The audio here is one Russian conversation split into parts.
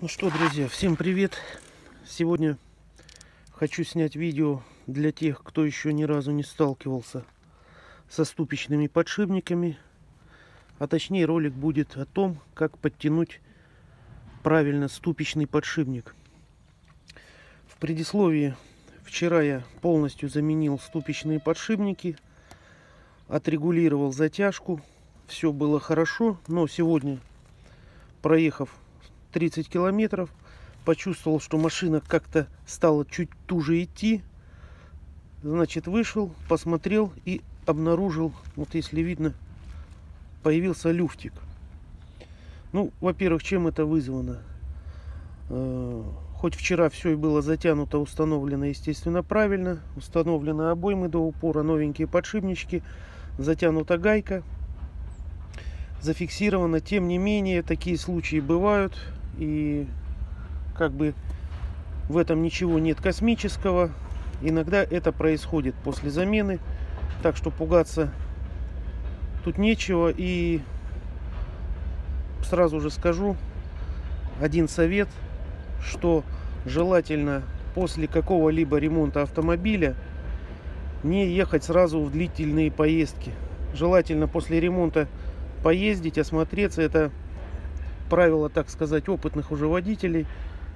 Ну что, друзья, всем привет! Сегодня хочу снять видео для тех, кто еще ни разу не сталкивался со ступичными подшипниками. А точнее ролик будет о том, как подтянуть правильно ступичный подшипник. В предисловии вчера я полностью заменил ступичные подшипники, отрегулировал затяжку. Все было хорошо, но сегодня, проехав 30 километров, почувствовал, что машина как-то стала чуть туже идти. Значит, вышел, посмотрел и обнаружил, вот если видно, появился люфтик. Ну, во-первых, чем это вызвано? Э, хоть вчера все и было затянуто, установлено, естественно, правильно. Установлены обоймы до упора, новенькие подшипнички, затянута гайка. Зафиксировано. Тем не менее, такие случаи бывают. И как бы в этом ничего нет космического. Иногда это происходит после замены. Так что пугаться тут нечего. И сразу же скажу один совет, что желательно после какого-либо ремонта автомобиля не ехать сразу в длительные поездки. Желательно после ремонта поездить, осмотреться. Это правило, так сказать, опытных уже водителей,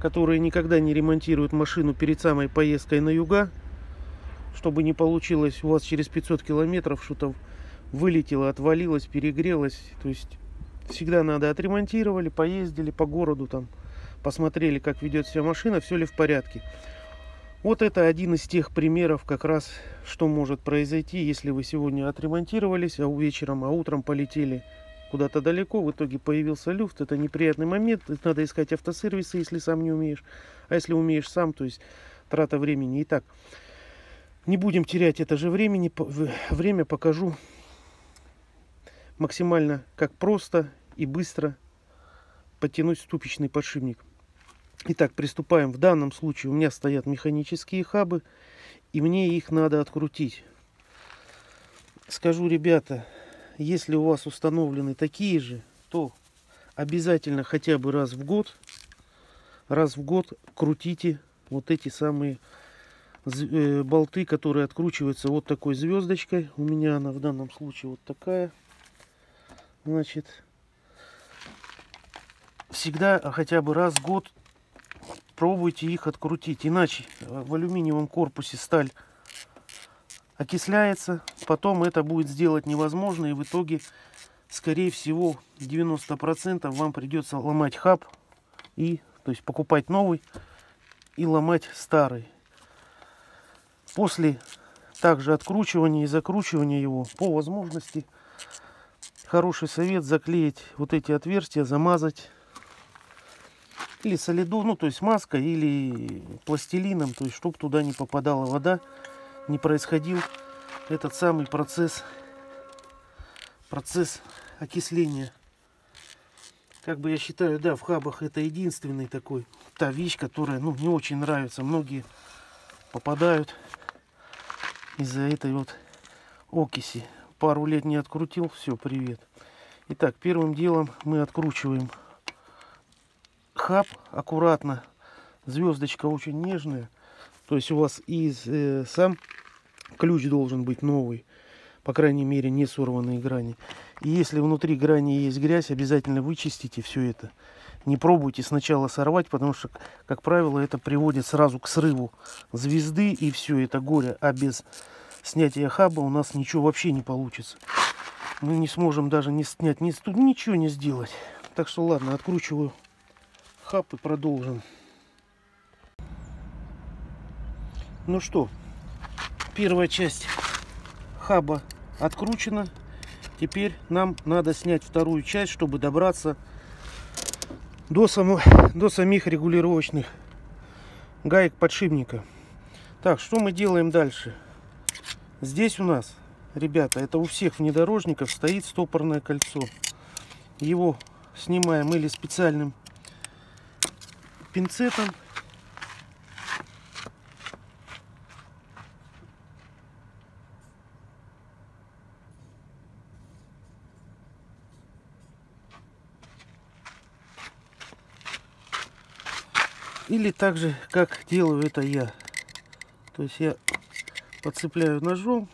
которые никогда не ремонтируют машину перед самой поездкой на юга чтобы не получилось у вас через 500 километров что-то вылетело, отвалилось, перегрелось. То есть всегда надо отремонтировали, поездили по городу, там посмотрели, как ведет себя машина, все ли в порядке. Вот это один из тех примеров, как раз, что может произойти, если вы сегодня отремонтировались, а вечером, а утром полетели куда-то далеко, в итоге появился люфт. Это неприятный момент, надо искать автосервисы, если сам не умеешь. А если умеешь сам, то есть трата времени. Итак, не будем терять это же времени, время покажу максимально как просто и быстро подтянуть ступичный подшипник. Итак, приступаем. В данном случае у меня стоят механические хабы, и мне их надо открутить. Скажу, ребята, если у вас установлены такие же, то обязательно хотя бы раз в год, раз в год крутите вот эти самые Э, болты, которые откручиваются вот такой звездочкой. У меня она в данном случае вот такая. Значит, всегда хотя бы раз в год пробуйте их открутить. Иначе в алюминиевом корпусе сталь окисляется. Потом это будет сделать невозможно. И в итоге, скорее всего, 90% вам придется ломать хаб. И, то есть покупать новый и ломать старый. После также откручивания и закручивания его по возможности хороший совет заклеить вот эти отверстия, замазать или солиду, ну то есть маской или пластилином, то есть чтобы туда не попадала вода, не происходил этот самый процесс, процесс окисления. Как бы я считаю, да, в хабах это единственный такой, та вещь, которая, ну, не очень нравится. Многие попадают из-за этой вот окиси. Пару лет не открутил, все, привет. Итак, первым делом мы откручиваем хаб аккуратно. Звездочка очень нежная. То есть у вас и э, сам ключ должен быть новый. По крайней мере, не сорванные грани. И если внутри грани есть грязь, обязательно вычистите все это. Не пробуйте сначала сорвать, потому что, как правило, это приводит сразу к срыву звезды и все это горе. А без снятия хаба у нас ничего вообще не получится. Мы не сможем даже не снять, ни, ничего не сделать. Так что ладно, откручиваю хаб и продолжим. Ну что, первая часть хаба откручена. Теперь нам надо снять вторую часть, чтобы добраться до, само, до самих регулировочных гаек подшипника. Так, что мы делаем дальше? Здесь у нас, ребята, это у всех внедорожников стоит стопорное кольцо. Его снимаем или специальным пинцетом, Или так же, как делаю это я. То есть я подцепляю ножом.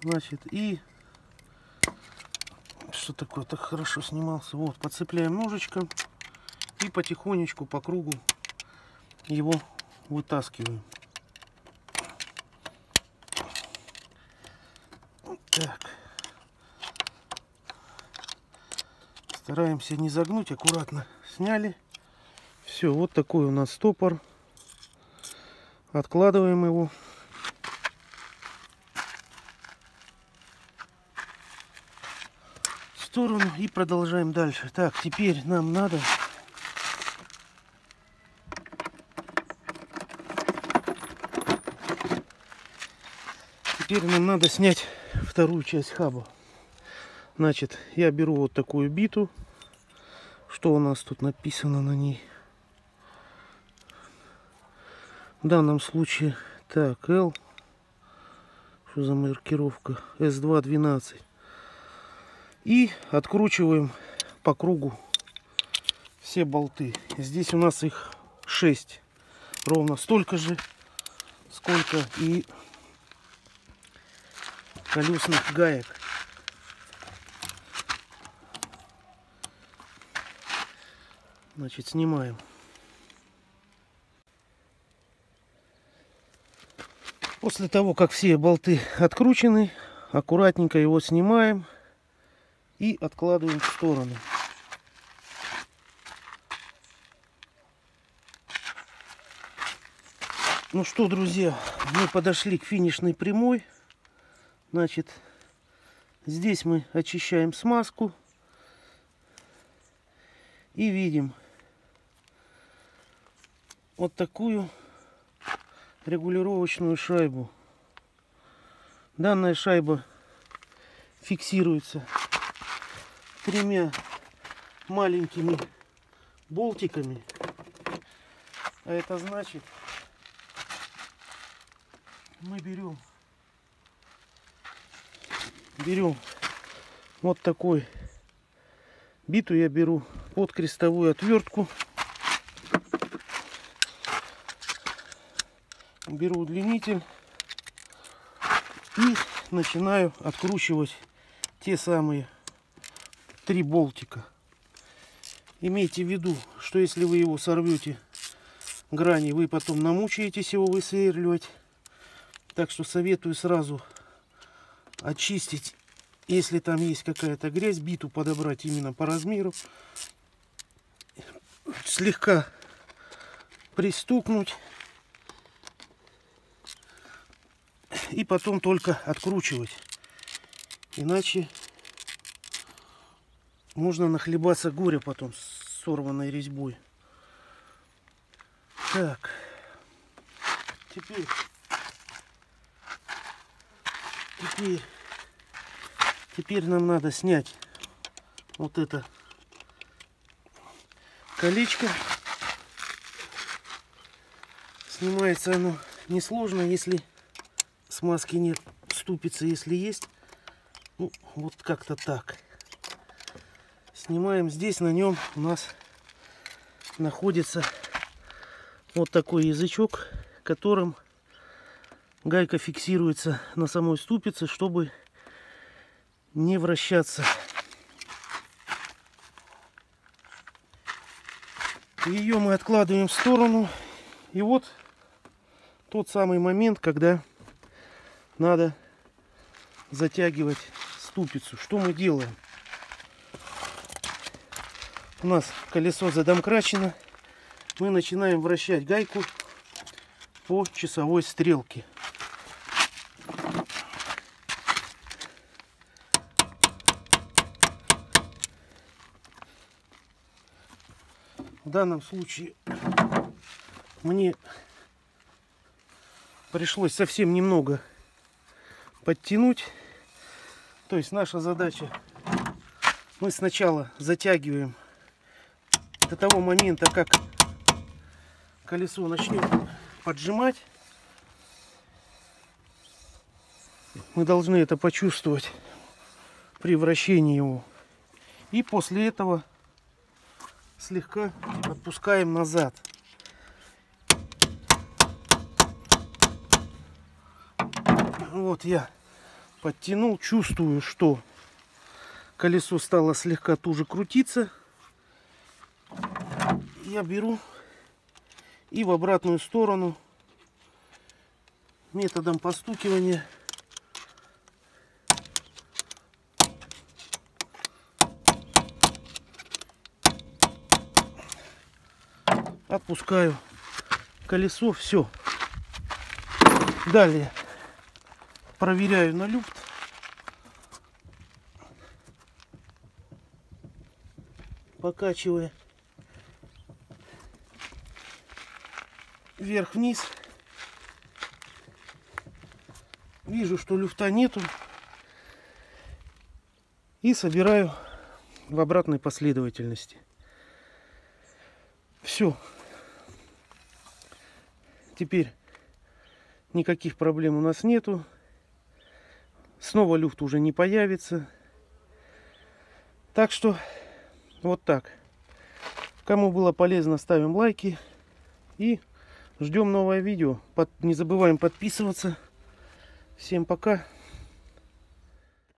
Значит, и что такое так хорошо снимался. Вот, подцепляем ножичком и потихонечку по кругу его вытаскиваем. Так. Стараемся не загнуть, аккуратно сняли. Все, вот такой у нас стопор. Откладываем его. В сторону и продолжаем дальше. Так, теперь нам надо Теперь нам надо снять вторую часть хаба. Значит, я беру вот такую биту. Что у нас тут написано на ней? В данном случае, так, L. Что за маркировка? S212. И откручиваем по кругу все болты. Здесь у нас их 6. Ровно столько же, сколько и колесных гаек. Значит, снимаем. После того, как все болты откручены, аккуратненько его снимаем и откладываем в сторону. Ну что, друзья, мы подошли к финишной прямой. Значит, здесь мы очищаем смазку и видим вот такую регулировочную шайбу. Данная шайба фиксируется тремя маленькими болтиками. А это значит, мы берем берем вот такой биту я беру под крестовую отвертку беру удлинитель и начинаю откручивать те самые три болтика. Имейте в виду, что если вы его сорвете грани, вы потом намучаетесь его высверливать. Так что советую сразу очистить, если там есть какая-то грязь, биту подобрать именно по размеру. Слегка пристукнуть и потом только откручивать. Иначе можно нахлебаться горя потом с сорванной резьбой. Так, теперь, теперь, теперь нам надо снять вот это колечко. Снимается оно несложно, если смазки нет, ступицы если есть. Ну, вот как-то так. Снимаем здесь, на нем у нас находится вот такой язычок, которым гайка фиксируется на самой ступице, чтобы не вращаться. Ее мы откладываем в сторону. И вот тот самый момент, когда надо затягивать ступицу. Что мы делаем? У нас колесо задомкрачено. Мы начинаем вращать гайку по часовой стрелке. В данном случае мне пришлось совсем немного подтянуть. То есть наша задача, мы сначала затягиваем до того момента, как колесо начнет поджимать. Мы должны это почувствовать при вращении его. И после этого слегка отпускаем назад. Вот я подтянул, чувствую, что колесо стало слегка туже крутиться. Я беру и в обратную сторону методом постукивания отпускаю колесо, все. Далее проверяю на люфт. Покачивая вверх-вниз. Вижу, что люфта нету. И собираю в обратной последовательности. Все. Теперь никаких проблем у нас нету. Снова люфт уже не появится. Так что вот так. Кому было полезно, ставим лайки. И ждем новое видео. Под... Не забываем подписываться. Всем пока.